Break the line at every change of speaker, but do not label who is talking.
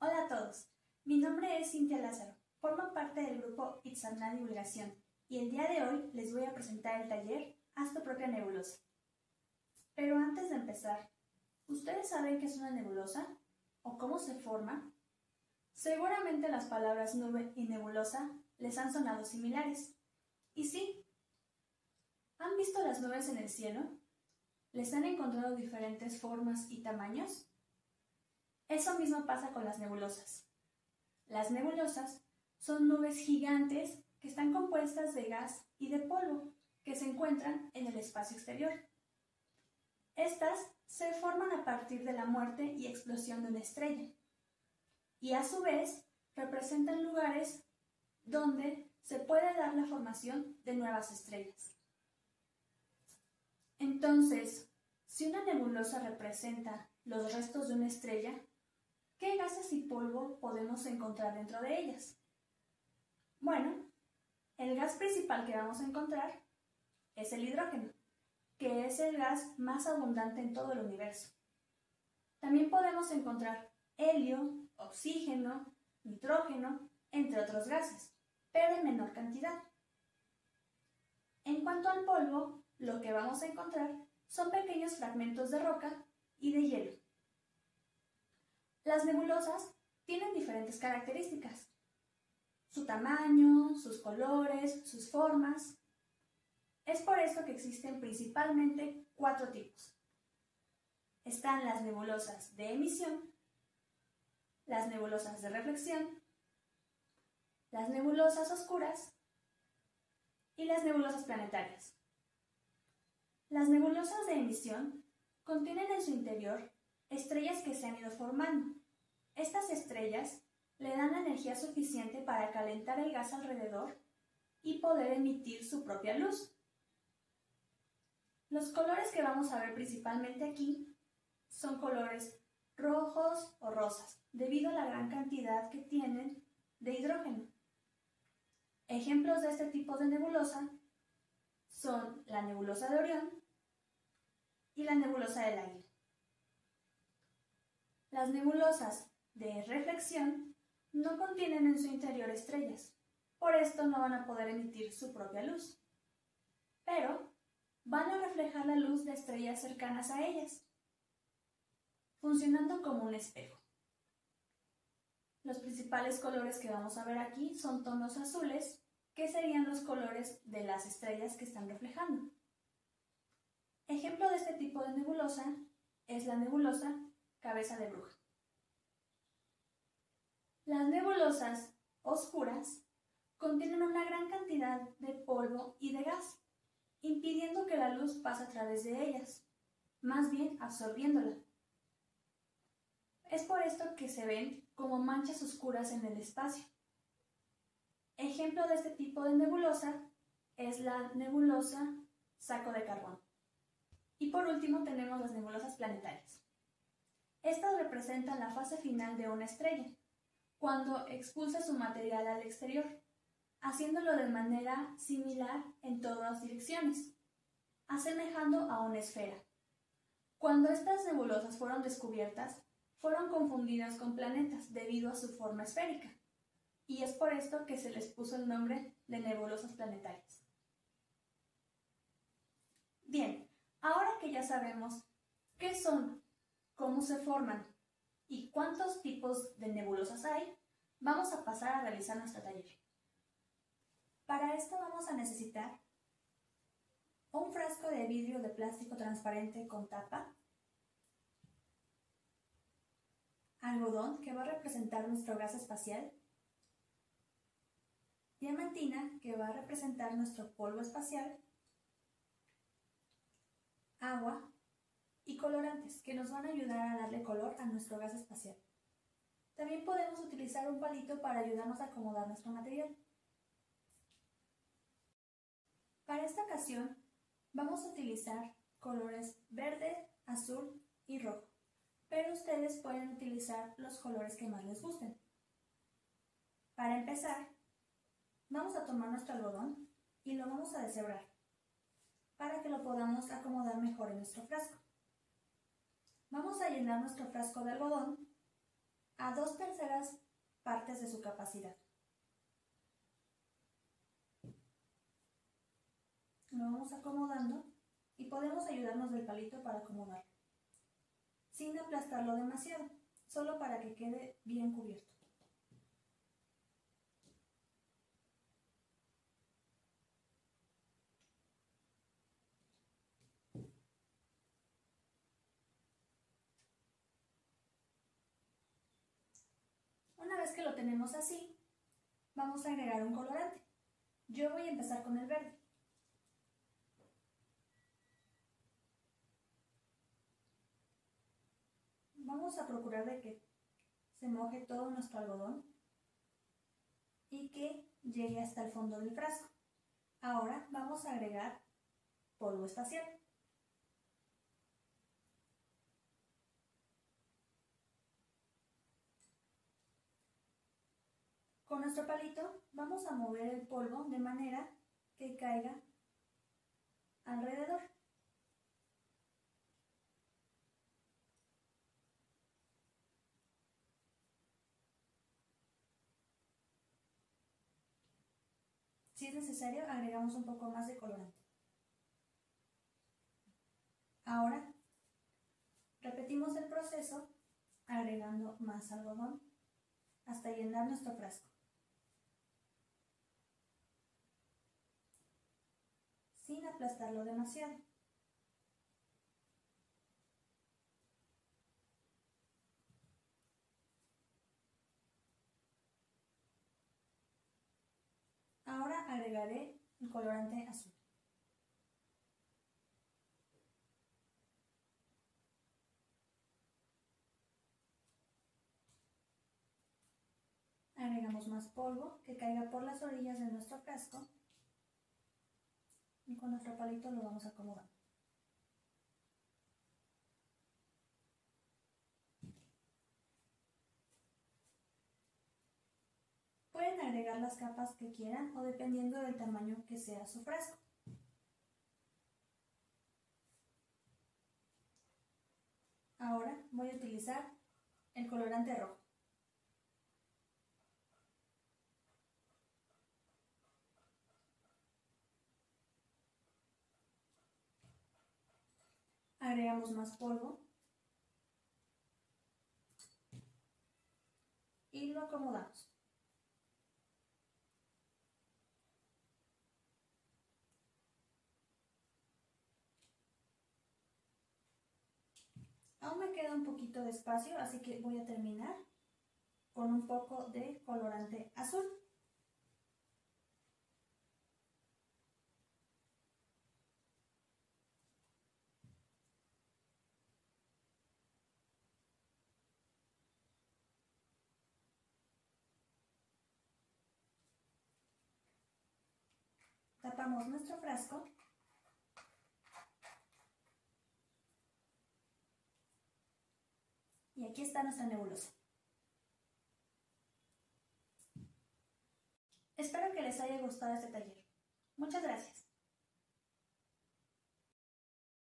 Hola a todos, mi nombre es Cintia Lázaro, formo parte del grupo Itzamna Divulgación y el día de hoy les voy a presentar el taller Haz tu propia nebulosa. Pero antes de empezar, ¿ustedes saben qué es una nebulosa? ¿O cómo se forma? Seguramente las palabras nube y nebulosa les han sonado similares. Y sí, ¿han visto las nubes en el cielo? ¿Les han encontrado diferentes formas y tamaños? Eso mismo pasa con las nebulosas. Las nebulosas son nubes gigantes que están compuestas de gas y de polvo que se encuentran en el espacio exterior. Estas se forman a partir de la muerte y explosión de una estrella y a su vez representan lugares donde se puede dar la formación de nuevas estrellas. Entonces, si una nebulosa representa los restos de una estrella, ¿Qué gases y polvo podemos encontrar dentro de ellas? Bueno, el gas principal que vamos a encontrar es el hidrógeno, que es el gas más abundante en todo el universo. También podemos encontrar helio, oxígeno, nitrógeno, entre otros gases, pero en menor cantidad. En cuanto al polvo, lo que vamos a encontrar son pequeños fragmentos de roca y de hielo. Las nebulosas tienen diferentes características. Su tamaño, sus colores, sus formas. Es por esto que existen principalmente cuatro tipos. Están las nebulosas de emisión, las nebulosas de reflexión, las nebulosas oscuras y las nebulosas planetarias. Las nebulosas de emisión contienen en su interior estrellas que se han ido formando. Estas estrellas le dan la energía suficiente para calentar el gas alrededor y poder emitir su propia luz. Los colores que vamos a ver principalmente aquí son colores rojos o rosas, debido a la gran cantidad que tienen de hidrógeno. Ejemplos de este tipo de nebulosa son la nebulosa de Orión y la nebulosa del Águila. Las nebulosas de reflexión no contienen en su interior estrellas, por esto no van a poder emitir su propia luz, pero van a reflejar la luz de estrellas cercanas a ellas, funcionando como un espejo. Los principales colores que vamos a ver aquí son tonos azules, que serían los colores de las estrellas que están reflejando. Ejemplo de este tipo de nebulosa es la nebulosa cabeza de bruja. Las nebulosas oscuras contienen una gran cantidad de polvo y de gas, impidiendo que la luz pase a través de ellas, más bien absorbiéndola. Es por esto que se ven como manchas oscuras en el espacio. Ejemplo de este tipo de nebulosa es la nebulosa saco de carbón. Y por último tenemos las nebulosas planetarias. Estas representan la fase final de una estrella, cuando expulsa su material al exterior, haciéndolo de manera similar en todas direcciones, asemejando a una esfera. Cuando estas nebulosas fueron descubiertas, fueron confundidas con planetas debido a su forma esférica, y es por esto que se les puso el nombre de nebulosas planetarias. Bien, ahora que ya sabemos qué son cómo se forman y cuántos tipos de nebulosas hay, vamos a pasar a realizar nuestro taller. Para esto vamos a necesitar un frasco de vidrio de plástico transparente con tapa, algodón que va a representar nuestro gas espacial, diamantina que va a representar nuestro polvo espacial, agua y colorantes que nos van a ayudar a darle color a nuestro gas espacial. También podemos utilizar un palito para ayudarnos a acomodar nuestro material. Para esta ocasión vamos a utilizar colores verde, azul y rojo, pero ustedes pueden utilizar los colores que más les gusten. Para empezar, vamos a tomar nuestro algodón y lo vamos a deshebrar para que lo podamos acomodar mejor en nuestro frasco. Vamos a llenar nuestro frasco de algodón a dos terceras partes de su capacidad. Lo vamos acomodando y podemos ayudarnos del palito para acomodarlo, sin aplastarlo demasiado, solo para que quede bien cubierto. Una que lo tenemos así, vamos a agregar un colorante. Yo voy a empezar con el verde. Vamos a procurar de que se moje todo nuestro algodón y que llegue hasta el fondo del frasco. Ahora vamos a agregar polvo espacial. Con nuestro palito vamos a mover el polvo de manera que caiga alrededor. Si es necesario, agregamos un poco más de colorante. Ahora, repetimos el proceso agregando más algodón hasta llenar nuestro frasco. Sin aplastarlo demasiado. Ahora agregaré el colorante azul. Agregamos más polvo que caiga por las orillas de nuestro frasco y con nuestro palito lo vamos a acomodar. Pueden agregar las capas que quieran o dependiendo del tamaño que sea su frasco. Ahora voy a utilizar el colorante rojo. Agregamos más polvo y lo acomodamos. Aún me queda un poquito de espacio, así que voy a terminar con un poco de colorante azul. Tapamos nuestro frasco Y aquí está nuestra nebulosa. Espero que les haya gustado este taller. Muchas gracias.